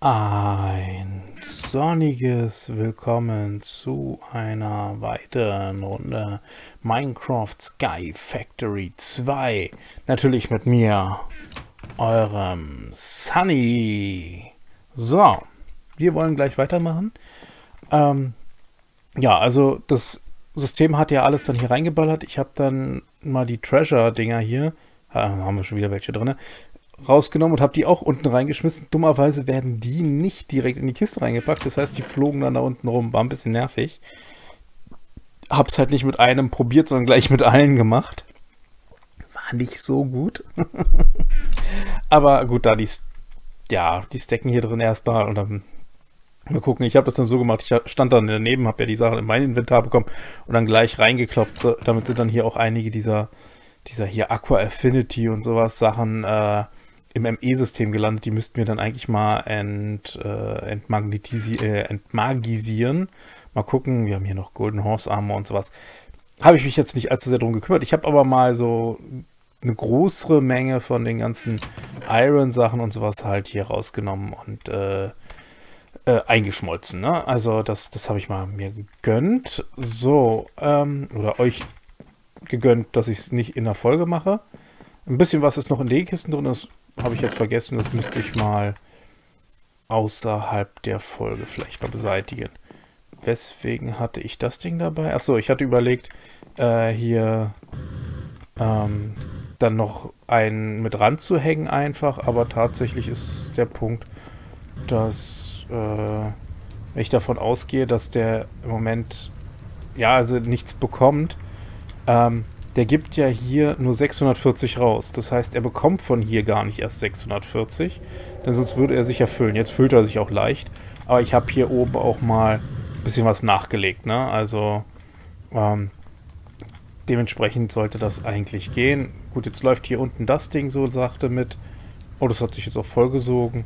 Ein sonniges Willkommen zu einer weiteren Runde Minecraft Sky Factory 2. Natürlich mit mir, eurem Sunny. So, wir wollen gleich weitermachen. Ähm, ja, also das System hat ja alles dann hier reingeballert. Ich habe dann mal die Treasure-Dinger hier, äh, haben wir schon wieder welche drin, rausgenommen und habe die auch unten reingeschmissen. Dummerweise werden die nicht direkt in die Kiste reingepackt. Das heißt, die flogen dann da unten rum. War ein bisschen nervig. Hab's halt nicht mit einem probiert, sondern gleich mit allen gemacht. War nicht so gut. Aber gut, da die, ja, die stecken hier drin erstmal und dann mal gucken. Ich habe das dann so gemacht, ich stand dann daneben, habe ja die Sachen in mein Inventar bekommen und dann gleich reingekloppt. Damit sind dann hier auch einige dieser, dieser hier Aqua Affinity und sowas Sachen äh, im ME-System gelandet. Die müssten wir dann eigentlich mal ent, äh, entmagnetisi äh, entmagisieren. Mal gucken, wir haben hier noch Golden Horse Armor und sowas. Habe ich mich jetzt nicht allzu sehr drum gekümmert. Ich habe aber mal so eine größere Menge von den ganzen Iron-Sachen und sowas halt hier rausgenommen und äh, äh, eingeschmolzen. Ne? Also das, das habe ich mal mir gegönnt. So, ähm, oder euch gegönnt, dass ich es nicht in der Folge mache. Ein bisschen was ist noch in den Kisten drin, das habe ich jetzt vergessen, das müsste ich mal außerhalb der Folge vielleicht mal beseitigen. Weswegen hatte ich das Ding dabei? Achso, ich hatte überlegt, äh, hier ähm, dann noch einen mit ranzuhängen einfach, aber tatsächlich ist der Punkt, dass äh, ich davon ausgehe, dass der im Moment ja also nichts bekommt, ähm, der gibt ja hier nur 640 raus. Das heißt, er bekommt von hier gar nicht erst 640, denn sonst würde er sich ja füllen. Jetzt füllt er sich auch leicht, aber ich habe hier oben auch mal ein bisschen was nachgelegt. Ne? Also ähm, dementsprechend sollte das eigentlich gehen. Gut, jetzt läuft hier unten das Ding so sachte mit. Oh, das hat sich jetzt auch vollgesogen.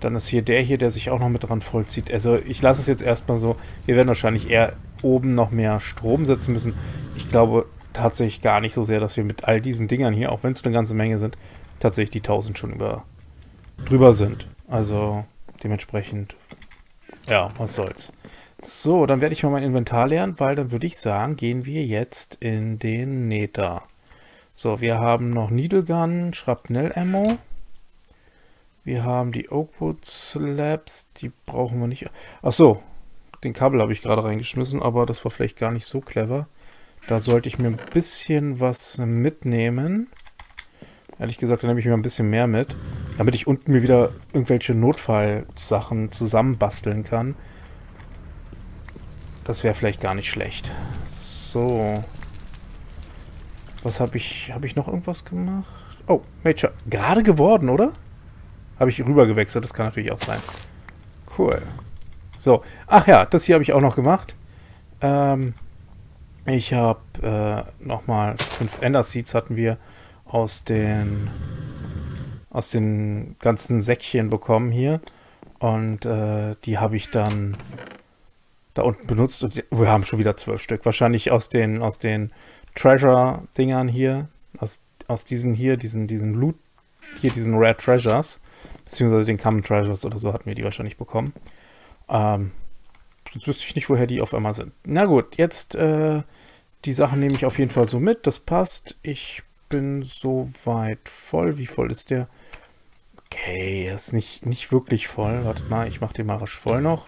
Dann ist hier der hier, der sich auch noch mit dran vollzieht. Also ich lasse es jetzt erstmal so. Wir werden wahrscheinlich eher oben noch mehr Strom setzen müssen. Ich glaube, tatsächlich gar nicht so sehr, dass wir mit all diesen Dingern hier, auch wenn es eine ganze Menge sind, tatsächlich die 1000 schon über drüber sind. Also dementsprechend, ja, was soll's. So, dann werde ich mal mein Inventar leeren, weil dann würde ich sagen, gehen wir jetzt in den Nether. So, wir haben noch Needle Gun, Shrapnel Ammo. Wir haben die Oakwood Slabs, die brauchen wir nicht. Ach so, den Kabel habe ich gerade reingeschmissen, aber das war vielleicht gar nicht so clever. Da sollte ich mir ein bisschen was mitnehmen. Ehrlich gesagt, da nehme ich mir ein bisschen mehr mit, damit ich unten mir wieder irgendwelche Notfallsachen zusammenbasteln kann. Das wäre vielleicht gar nicht schlecht. So. Was habe ich... Habe ich noch irgendwas gemacht? Oh, Major. Gerade geworden, oder? Habe ich rüber gewechselt. Das kann natürlich auch sein. Cool. So. Ach ja, das hier habe ich auch noch gemacht. Ähm, ich habe äh, nochmal fünf Ender Seeds hatten wir aus den aus den ganzen Säckchen bekommen hier. Und äh, die habe ich dann da unten benutzt. Und wir haben schon wieder zwölf Stück. Wahrscheinlich aus den, aus den Treasure-Dingern hier. Aus, aus diesen hier, diesen, diesen Loot, hier diesen Rare Treasures. Beziehungsweise den Common Treasures oder so hatten wir die wahrscheinlich bekommen. Ähm, Sonst wüsste ich nicht, woher die auf einmal sind. Na gut, jetzt äh, die Sachen nehme ich auf jeden Fall so mit. Das passt. Ich bin soweit voll. Wie voll ist der? Okay, er ist nicht, nicht wirklich voll. Wartet mal, ich mache den mal rasch voll noch.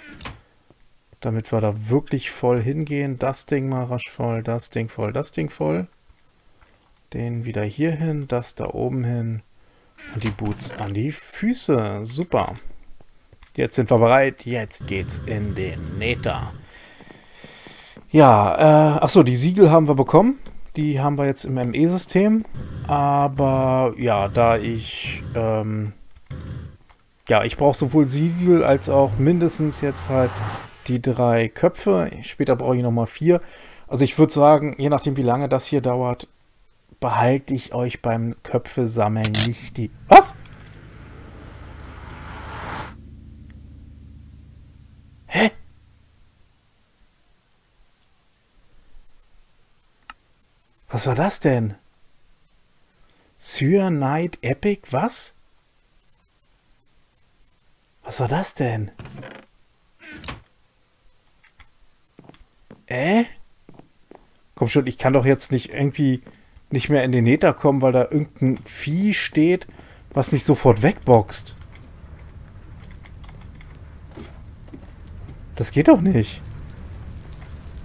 Damit wir da wirklich voll hingehen. Das Ding mal rasch voll, das Ding voll, das Ding voll. Den wieder hier hin, das da oben hin. Und die Boots an die Füße. Super. Jetzt sind wir bereit. Jetzt geht's in den Nether. Ja, äh, achso, die Siegel haben wir bekommen. Die haben wir jetzt im ME-System. Aber ja, da ich... Ähm, ja, ich brauche sowohl Siegel als auch mindestens jetzt halt die drei Köpfe. Später brauche ich nochmal vier. Also ich würde sagen, je nachdem wie lange das hier dauert, behalte ich euch beim Köpfe sammeln nicht die... Was? Hä? Was war das denn? Cyanide Epic, was? Was war das denn? Äh? Komm schon, ich kann doch jetzt nicht irgendwie nicht mehr in den Nether kommen, weil da irgendein Vieh steht, was mich sofort wegboxt. Das geht doch nicht.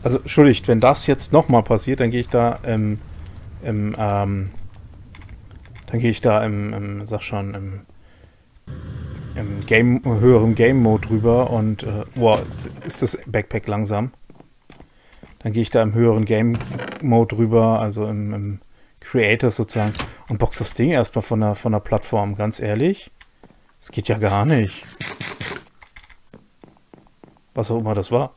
Also, entschuldigt, wenn das jetzt nochmal passiert, dann gehe ich da im, im, ähm, dann gehe ich da im, im, sag schon, im, im Game, höheren Game-Mode rüber und, äh, wow, ist, ist das Backpack langsam. Dann gehe ich da im höheren Game-Mode rüber, also im, im Creator sozusagen, und box das Ding erstmal von der, von der Plattform, ganz ehrlich. Das geht ja gar nicht. Was auch immer das war.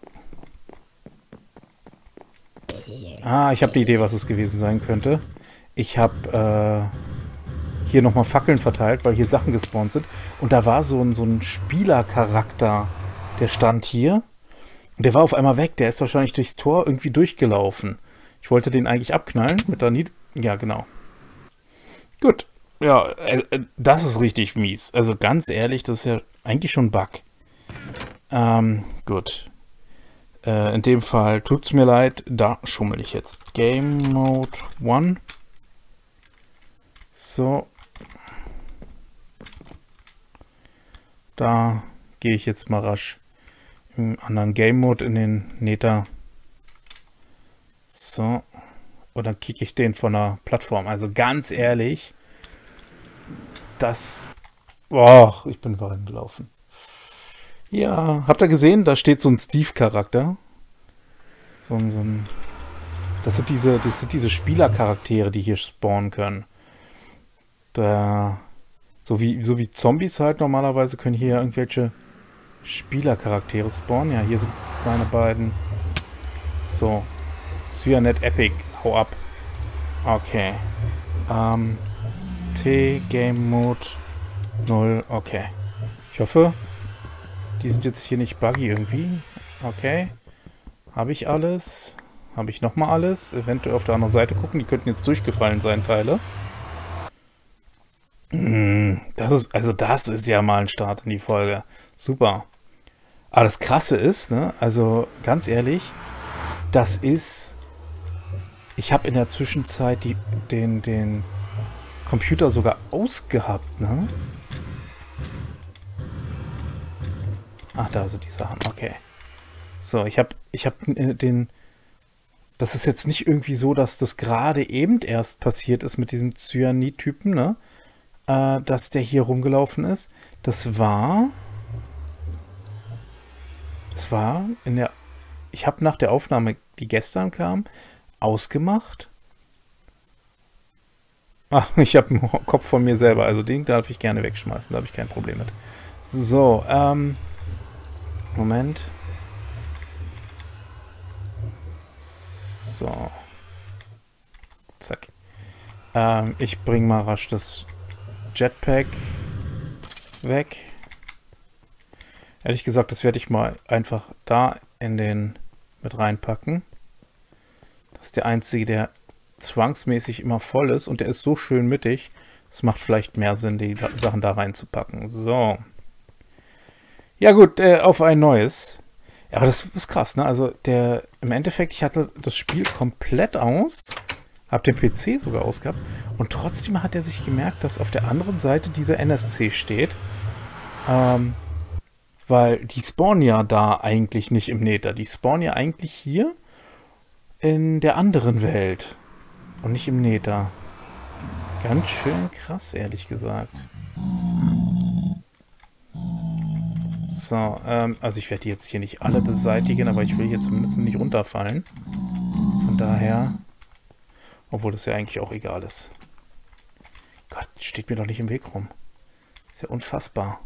Ah, ich habe die Idee, was es gewesen sein könnte. Ich habe äh, hier nochmal Fackeln verteilt, weil hier Sachen gespawnt sind. Und da war so ein, so ein Spielercharakter, der stand hier. Und der war auf einmal weg. Der ist wahrscheinlich durchs Tor irgendwie durchgelaufen. Ich wollte den eigentlich abknallen mit der Nied... Ja, genau. Gut. Ja, äh, das ist richtig mies. Also ganz ehrlich, das ist ja eigentlich schon ein Bug. Ähm, gut. Äh, in dem Fall tut es mir leid, da schummel ich jetzt. Game Mode 1. So. Da gehe ich jetzt mal rasch im anderen Game Mode in den Nether. So. Und dann kicke ich den von der Plattform. Also ganz ehrlich, das... Boah, ich bin gelaufen. Ja, habt ihr gesehen? Da steht so ein Steve-Charakter. So, so ein... Das sind diese, das sind diese Spielercharaktere, die hier spawnen können. Da, so wie, so wie Zombies halt normalerweise können hier irgendwelche Spielercharaktere spawnen. Ja, hier sind meine beiden. So. Cyanet Epic. Hau ab. Okay. Ähm, T Game Mode 0. Okay. Ich hoffe, die sind jetzt hier nicht buggy irgendwie. Okay. Habe ich alles? Habe ich nochmal alles? Eventuell auf der anderen Seite gucken. Die könnten jetzt durchgefallen sein, Teile. Hm, das ist, also das ist ja mal ein Start in die Folge. Super. Aber das Krasse ist, ne, also ganz ehrlich, das ist, ich habe in der Zwischenzeit die, den, den Computer sogar ausgehabt, ne? Ach, da sind die Sachen. Okay. So, ich habe ich hab äh, den... Das ist jetzt nicht irgendwie so, dass das gerade eben erst passiert ist mit diesem Cyanid-Typen, ne? Äh, dass der hier rumgelaufen ist. Das war... Das war in der... Ich habe nach der Aufnahme, die gestern kam, ausgemacht. Ach, ich habe einen Kopf von mir selber. Also den darf ich gerne wegschmeißen. Da habe ich kein Problem mit. So, ähm... Moment. So. Zack. Ähm, ich bring mal rasch das Jetpack weg. Ehrlich gesagt, das werde ich mal einfach da in den mit reinpacken. Das ist der einzige, der zwangsmäßig immer voll ist und der ist so schön mittig. Es macht vielleicht mehr Sinn, die Sachen da reinzupacken. So. Ja gut, äh, auf ein neues. Ja, aber das ist krass, ne? Also der, im Endeffekt, ich hatte das Spiel komplett aus, habe den PC sogar ausgehabt und trotzdem hat er sich gemerkt, dass auf der anderen Seite dieser NSC steht. Ähm, weil die spawnen ja da eigentlich nicht im Nether. Die spawnen ja eigentlich hier in der anderen Welt und nicht im Nether. Ganz schön krass, ehrlich gesagt. So, ähm, also ich werde die jetzt hier nicht alle beseitigen, aber ich will hier zumindest nicht runterfallen. Von daher, obwohl das ja eigentlich auch egal ist. Gott, steht mir doch nicht im Weg rum. Ist ja unfassbar.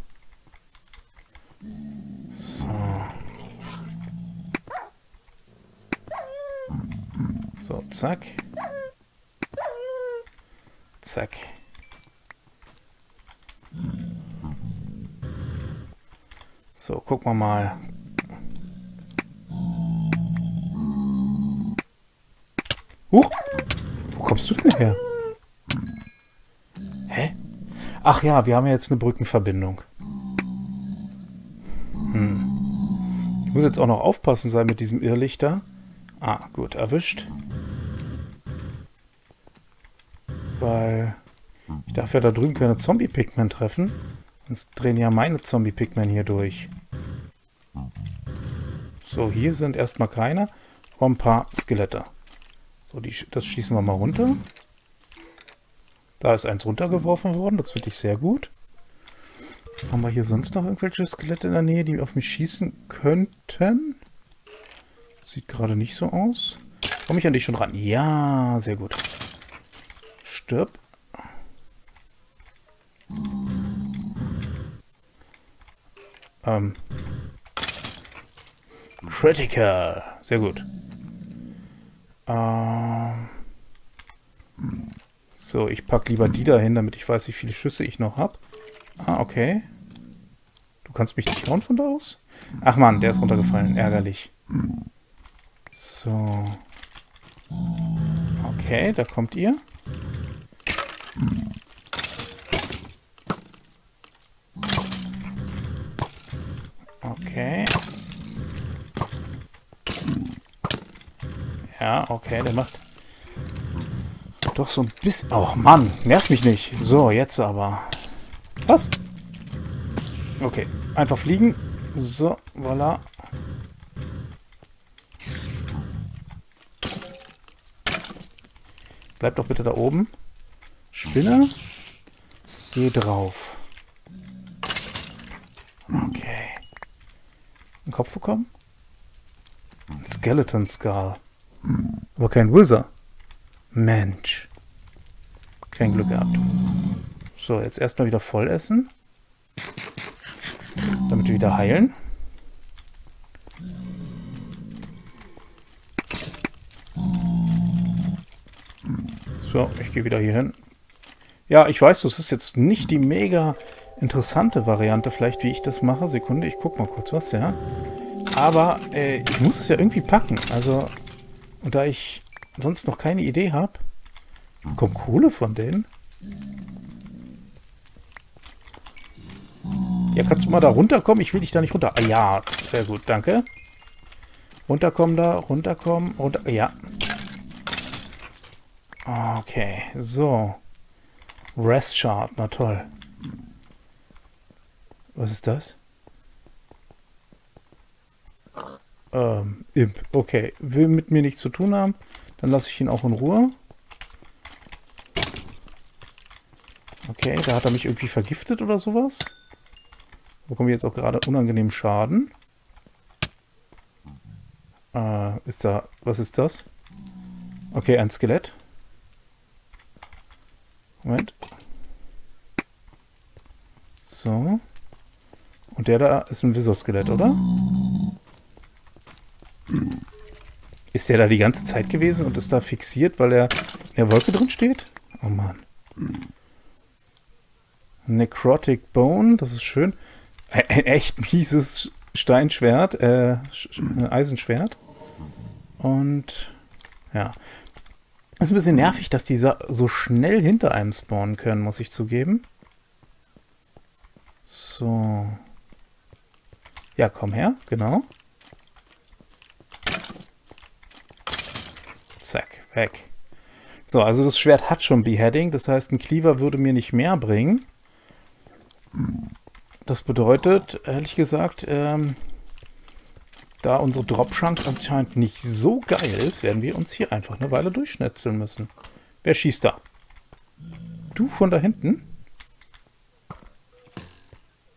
So. So, zack. Zack. So, gucken wir mal. Huch! Wo kommst du denn her? Hä? Ach ja, wir haben ja jetzt eine Brückenverbindung. Hm. Ich muss jetzt auch noch aufpassen sein mit diesem Irrlichter. Ah, gut, erwischt. Weil ich darf ja da drüben keine Zombie-Pigmen treffen. Sonst drehen ja meine Zombie-Pigmen hier durch. So, hier sind erstmal keine, aber ein paar Skelette. So, die, das schießen wir mal runter. Da ist eins runtergeworfen worden, das finde ich sehr gut. Haben wir hier sonst noch irgendwelche Skelette in der Nähe, die auf mich schießen könnten? Sieht gerade nicht so aus. Komme ich an dich schon ran? Ja, sehr gut. Stirb. Ähm. Critical. Sehr gut. Ähm. So, ich packe lieber die dahin, damit ich weiß, wie viele Schüsse ich noch habe. Ah, okay. Du kannst mich nicht hauen von da aus? Ach man, der ist runtergefallen. Ärgerlich. So. Okay, da kommt ihr. Okay. Ja, okay, der macht doch so ein bisschen... Oh Mann, nervt mich nicht. So, jetzt aber. Was? Okay, einfach fliegen. So, voilà. Bleib doch bitte da oben. Spinne. Geh drauf. Okay. Einen Kopf bekommen? Skeleton Skull. Aber kein Wizard. Mensch. Kein Glück gehabt. So, jetzt erstmal wieder voll essen. Damit wir wieder heilen. So, ich gehe wieder hier hin. Ja, ich weiß, das ist jetzt nicht die mega interessante Variante, vielleicht wie ich das mache. Sekunde, ich guck mal kurz was, ja. Aber äh, ich muss es ja irgendwie packen. Also, und da ich sonst noch keine Idee habe, kommt Kohle von denen? Ja, kannst du mal da runterkommen? Ich will dich da nicht runter. Ah, ja, sehr gut, danke. Runterkommen da, runterkommen, runter. Ja. Okay, so. Rest Chart, na toll. Was ist das? Ähm, Imp. Okay, will mit mir nichts zu tun haben. Dann lasse ich ihn auch in Ruhe. Okay, da hat er mich irgendwie vergiftet oder sowas. Bekomme ich jetzt auch gerade unangenehmen Schaden. Äh, ist da... Was ist das? Okay, ein Skelett. Moment. So. Und der da ist ein Wizard-Skelett, oder? Ist der da die ganze Zeit gewesen und ist da fixiert, weil er in der Wolke drin steht? Oh Mann. Necrotic Bone, das ist schön. Ein echt mieses Steinschwert, äh, Eisenschwert. Und ja. Ist ein bisschen nervig, dass die so schnell hinter einem spawnen können, muss ich zugeben. So. Ja, komm her, genau. Zack, weg. So, also das Schwert hat schon Beheading, das heißt, ein Cleaver würde mir nicht mehr bringen. Das bedeutet, ehrlich gesagt, ähm, da unsere Drop-Chance anscheinend nicht so geil ist, werden wir uns hier einfach eine Weile durchschnetzeln müssen. Wer schießt da? Du von da hinten?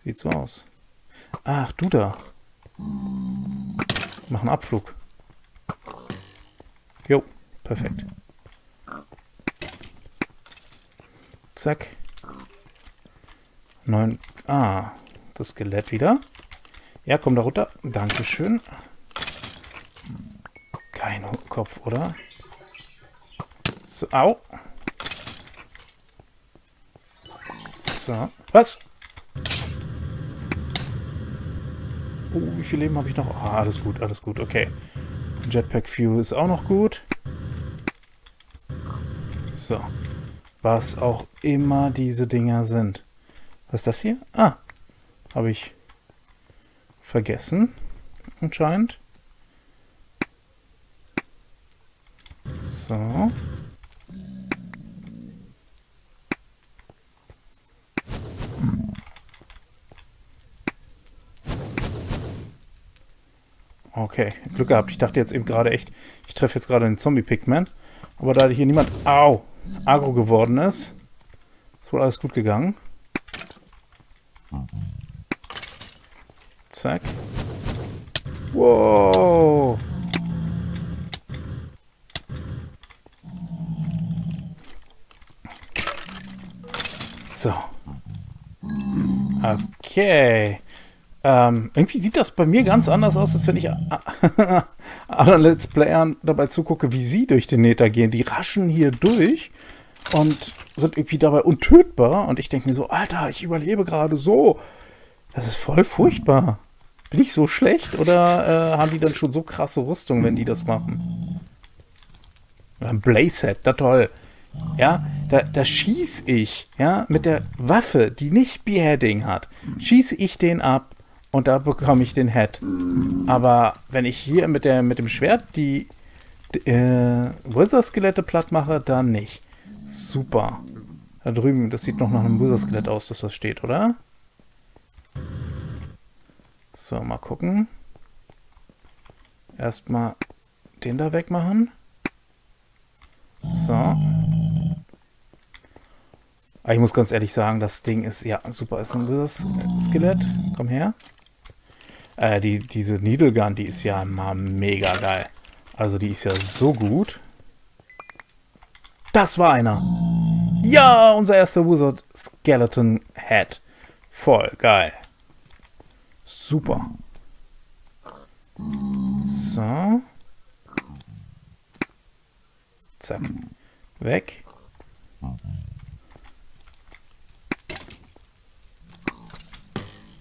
Sieht so aus. Ach, du da. Mach einen Abflug. Jo, perfekt. Zack. Neun. Ah, das Skelett wieder. Ja, komm da runter. Dankeschön. Kein Kopf, oder? So, au. So. Was? Oh, wie viel Leben habe ich noch? Ah, alles gut, alles gut. Okay. Jetpack Fuel ist auch noch gut. So. Was auch immer diese Dinger sind. Was ist das hier? Ah, habe ich vergessen, anscheinend. So. Okay, Glück gehabt. Ich dachte jetzt eben gerade echt, ich treffe jetzt gerade den Zombie-Pigman. Aber da hier niemand, au, agro geworden ist, ist wohl alles gut gegangen. Zack. Wow. So. Okay. Ähm, irgendwie sieht das bei mir ganz anders aus, als wenn ich anderen Let's Playern dabei zugucke, wie sie durch den Nether gehen. Die raschen hier durch und sind irgendwie dabei untötbar. Und ich denke mir so, Alter, ich überlebe gerade so. Das ist voll furchtbar. Bin ich so schlecht oder äh, haben die dann schon so krasse Rüstung, wenn die das machen? Ein Blaze-Set, na toll. Ja, da, da schieß ich, ja, mit der Waffe, die nicht Beheading hat, schieße ich den ab und da bekomme ich den Head. Aber wenn ich hier mit, der, mit dem Schwert die äh, Wither-Skelette platt mache, dann nicht. Super. Da drüben, das sieht noch nach einem Wither-Skelett aus, dass das steht, oder? So, mal gucken. Erstmal den da wegmachen. So. Aber ich muss ganz ehrlich sagen, das Ding ist, ja, super, ist ein Wither-Skelett. Komm her. Äh, die, diese Needle Gun, die ist ja mal mega geil. Also die ist ja so gut. Das war einer. Ja, unser erster Wizard Skeleton Head. Voll geil. Super. So. Zack. Weg.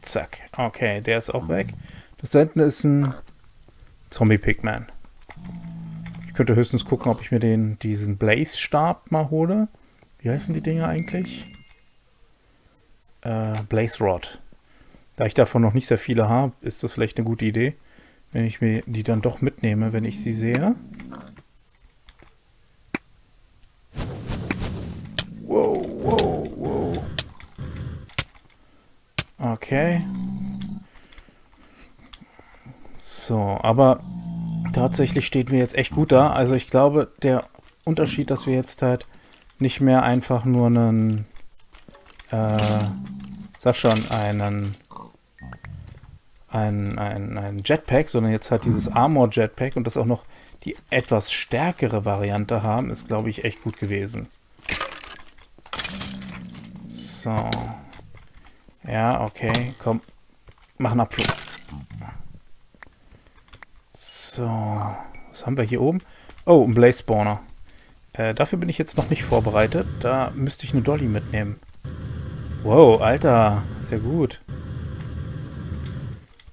Zack. Okay, der ist auch weg. Das da hinten ist ein Zombie-Pigman. Ich könnte höchstens gucken, ob ich mir den, diesen Blaze-Stab mal hole. Wie heißen die Dinger eigentlich? Äh, Blaze Rod. Da ich davon noch nicht sehr viele habe, ist das vielleicht eine gute Idee, wenn ich mir die dann doch mitnehme, wenn ich sie sehe. Okay. So, aber tatsächlich steht mir jetzt echt gut da. Also ich glaube, der Unterschied, dass wir jetzt halt nicht mehr einfach nur einen, äh, sag schon, einen, ein, ein, ein Jetpack, sondern jetzt halt dieses Armor Jetpack und das auch noch die etwas stärkere Variante haben, ist, glaube ich, echt gut gewesen. So. Ja, okay, komm. Mach einen Abflug. So, was haben wir hier oben? Oh, ein Blaze Spawner. Äh, dafür bin ich jetzt noch nicht vorbereitet. Da müsste ich eine Dolly mitnehmen. Wow, Alter, sehr gut.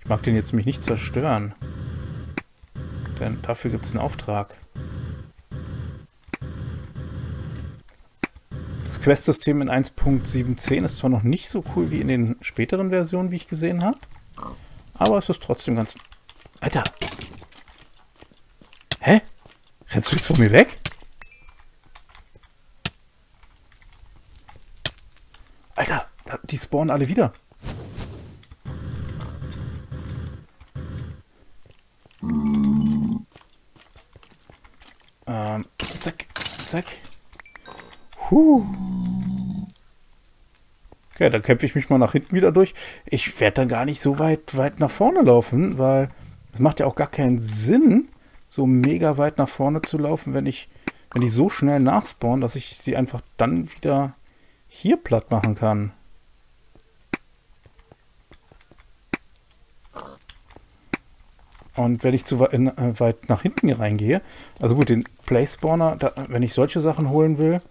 Ich mag den jetzt mich nicht zerstören. Denn dafür gibt es einen Auftrag. Das Quest-System in 1.7.10 ist zwar noch nicht so cool wie in den späteren Versionen, wie ich gesehen habe. Aber es ist trotzdem ganz... Alter, Hä? Rennst du jetzt von mir weg? Alter, die spawnen alle wieder. Ähm, zack, zack. Huh. Okay, dann kämpfe ich mich mal nach hinten wieder durch. Ich werde dann gar nicht so weit, weit nach vorne laufen, weil es macht ja auch gar keinen Sinn, so mega weit nach vorne zu laufen, wenn ich, wenn die so schnell nachspawnen, dass ich sie einfach dann wieder hier platt machen kann. Und wenn ich zu weit, äh, weit nach hinten reingehe, also gut, den Play Spawner, da, wenn ich solche Sachen holen will,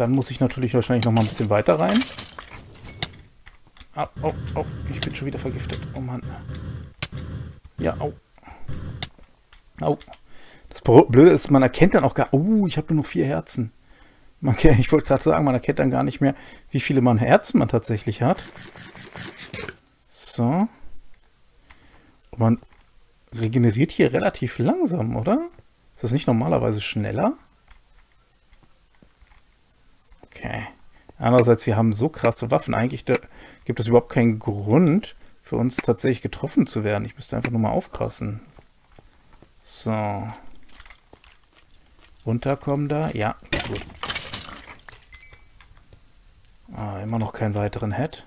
dann muss ich natürlich wahrscheinlich noch mal ein bisschen weiter rein. Ah, oh, oh, ich bin schon wieder vergiftet. Oh Mann. Ja, au. Au. Das Blöde ist, man erkennt dann auch gar... Oh, ich habe nur noch vier Herzen. Man, ich wollte gerade sagen, man erkennt dann gar nicht mehr, wie viele man Herzen man tatsächlich hat. So. man regeneriert hier relativ langsam, oder? Ist das nicht normalerweise schneller? Okay. Andererseits, wir haben so krasse Waffen. Eigentlich gibt es überhaupt keinen Grund für uns tatsächlich getroffen zu werden. Ich müsste einfach nur mal aufpassen. So. Runterkommen da. Ja, gut. Ah, immer noch keinen weiteren Head.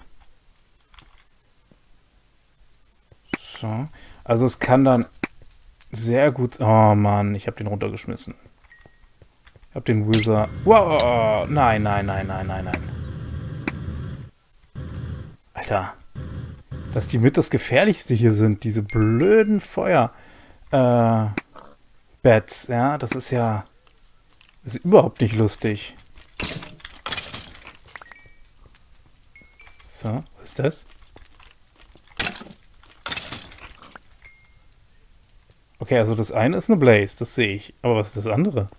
So. Also es kann dann sehr gut... Oh Mann, ich habe den runtergeschmissen. Ich habe den Wizard... Wow! Nein, nein, nein, nein, nein, nein. Alter. Dass die mit das Gefährlichste hier sind. Diese blöden Feuer... Äh... Bats, ja, das ist ja... Das ist überhaupt nicht lustig. So, was ist das? Okay, also das eine ist eine Blaze, das sehe ich. Aber was ist das andere?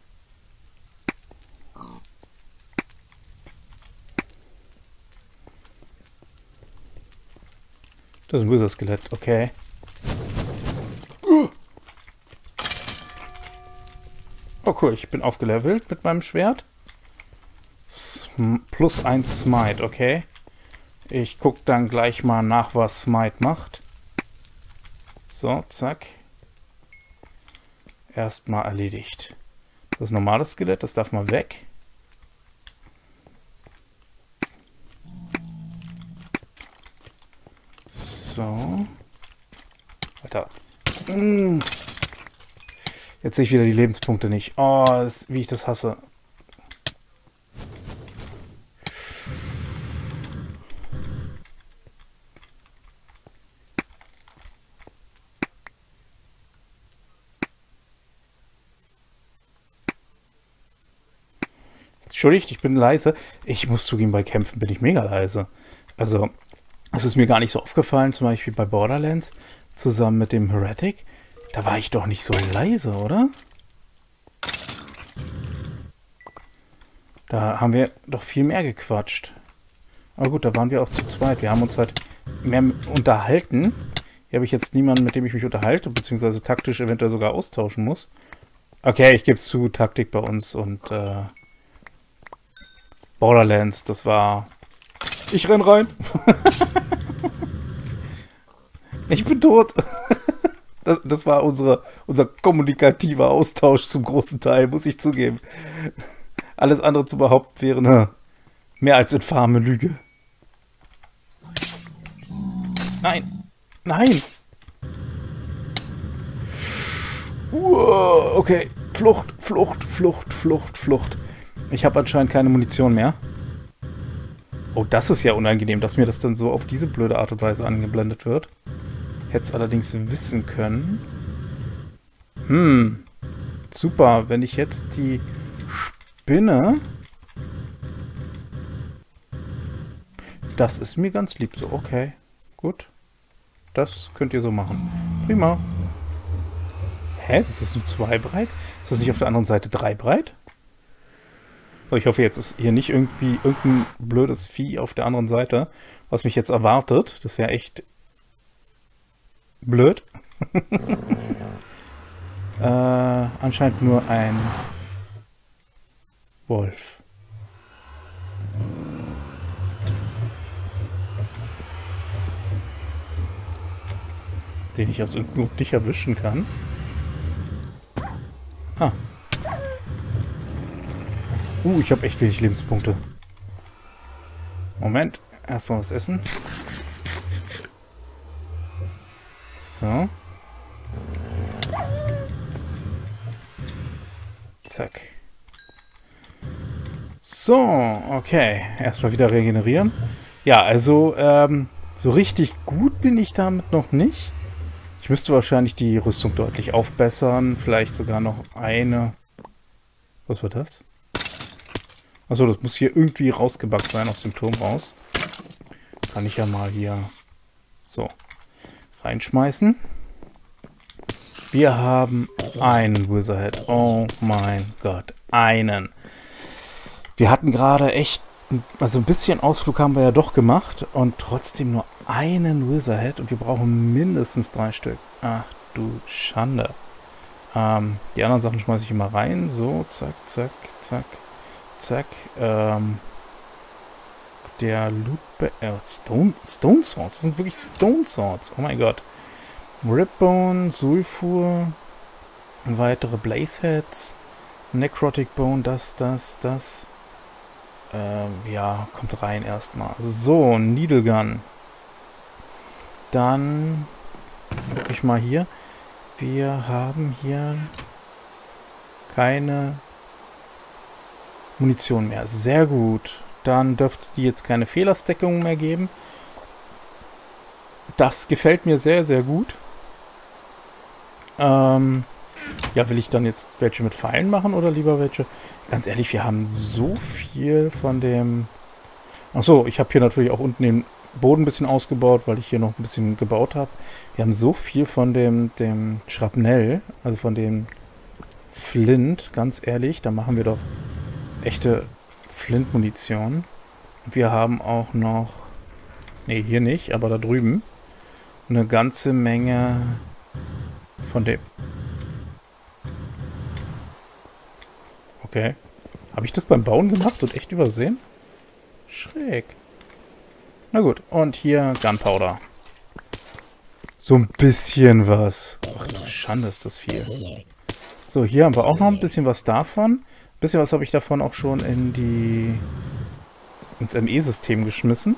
Das ist ein böser Skelett, okay. Oh cool, ich bin aufgelevelt mit meinem Schwert. Plus ein Smite, okay. Ich gucke dann gleich mal nach, was Smite macht. So, zack erstmal erledigt. Das normale Skelett, das darf mal weg. So. Alter. Hm. Jetzt sehe ich wieder die Lebenspunkte nicht. Oh, das, wie ich das hasse. Entschuldigt, ich bin leise. Ich muss zugeben, bei Kämpfen bin ich mega leise. Also, es ist mir gar nicht so aufgefallen, zum Beispiel bei Borderlands, zusammen mit dem Heretic. Da war ich doch nicht so leise, oder? Da haben wir doch viel mehr gequatscht. Aber gut, da waren wir auch zu zweit. Wir haben uns halt mehr unterhalten. Hier habe ich jetzt niemanden, mit dem ich mich unterhalte, beziehungsweise taktisch eventuell sogar austauschen muss. Okay, ich gebe es zu, Taktik bei uns und äh, Borderlands, das war... Ich renn rein. ich bin tot. Das, das, war unsere, unser kommunikativer Austausch zum großen Teil, muss ich zugeben. Alles andere zu behaupten wäre eine mehr als infame Lüge. Nein. Nein. okay. Flucht, Flucht, Flucht, Flucht, Flucht. Ich habe anscheinend keine Munition mehr. Oh, das ist ja unangenehm, dass mir das dann so auf diese blöde Art und Weise angeblendet wird. Hätte es allerdings wissen können. Hm. Super, wenn ich jetzt die Spinne... Das ist mir ganz lieb so. Okay, gut. Das könnt ihr so machen. Prima. Hä? Das ist nur zwei breit? Ist das nicht auf der anderen Seite drei breit? Ich hoffe, jetzt ist hier nicht irgendwie irgendein blödes Vieh auf der anderen Seite, was mich jetzt erwartet. Das wäre echt blöd. äh, anscheinend nur ein Wolf. Den ich aus irgendeinem Grund nicht erwischen kann. Ah, Uh, ich habe echt wenig Lebenspunkte. Moment. Erstmal was essen. So. Zack. So, okay. Erstmal wieder regenerieren. Ja, also, ähm, so richtig gut bin ich damit noch nicht. Ich müsste wahrscheinlich die Rüstung deutlich aufbessern. Vielleicht sogar noch eine... Was war das? Achso, das muss hier irgendwie rausgebackt sein aus dem Turm raus. Kann ich ja mal hier so reinschmeißen. Wir haben einen Wizardhead. Oh mein Gott, einen. Wir hatten gerade echt, also ein bisschen Ausflug haben wir ja doch gemacht und trotzdem nur einen Wizardhead und wir brauchen mindestens drei Stück. Ach du Schande. Ähm, die anderen Sachen schmeiße ich immer rein. So, zack, zack, zack, zack. Ähm, der Loot... Äh, Stone, Stone Swords. Das sind wirklich Stone Swords. Oh mein Gott. Ribbone, Sulfur, weitere Blazeheads, Necrotic Bone, das, das, das. Ähm, ja, kommt rein erstmal. So, Needle Gun. Dann gucke ich mal hier. Wir haben hier keine Munition mehr. Sehr gut. Dann dürfte die jetzt keine Fehlersteckung mehr geben. Das gefällt mir sehr, sehr gut. Ähm, ja, will ich dann jetzt welche mit Pfeilen machen oder lieber welche? Ganz ehrlich, wir haben so viel von dem... Achso, ich habe hier natürlich auch unten den Boden ein bisschen ausgebaut, weil ich hier noch ein bisschen gebaut habe. Wir haben so viel von dem, dem Schrapnell, also von dem Flint, ganz ehrlich, da machen wir doch echte Flint-Munition. Wir haben auch noch, nee, hier nicht, aber da drüben, eine ganze Menge von dem. Okay. Habe ich das beim Bauen gemacht und echt übersehen? Schräg. Na gut, und hier Gunpowder. So ein bisschen was. Ach du Schande, ist das viel. So, hier haben wir auch noch ein bisschen was davon. Bisschen was habe ich davon auch schon in die ins ME-System geschmissen.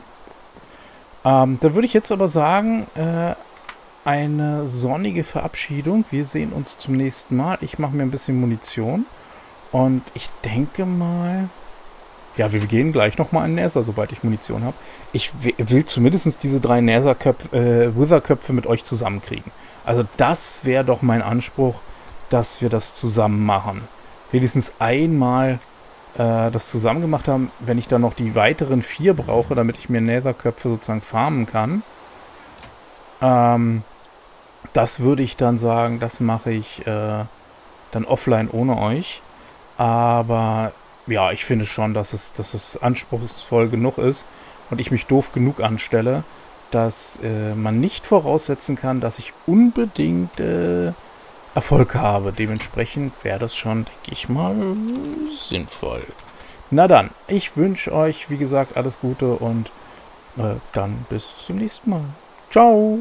Ähm, da würde ich jetzt aber sagen, äh, eine sonnige Verabschiedung. Wir sehen uns zum nächsten Mal. Ich mache mir ein bisschen Munition. Und ich denke mal... Ja, wir gehen gleich nochmal in Nether, sobald ich Munition habe. Ich will zumindest diese drei Nether-Köpfe, äh, Wither-Köpfe mit euch zusammenkriegen. Also das wäre doch mein Anspruch, dass wir das zusammen machen. Wenigstens einmal äh, das zusammen gemacht haben, wenn ich dann noch die weiteren vier brauche, damit ich mir Nether-Köpfe sozusagen farmen kann. Ähm, das würde ich dann sagen, das mache ich äh, dann offline ohne euch. Aber ja, ich finde schon, dass es, dass es anspruchsvoll genug ist und ich mich doof genug anstelle, dass äh, man nicht voraussetzen kann, dass ich unbedingt äh, Erfolg habe. Dementsprechend wäre das schon, denke ich mal, sinnvoll. Na dann, ich wünsche euch, wie gesagt, alles Gute und äh, dann bis zum nächsten Mal. Ciao!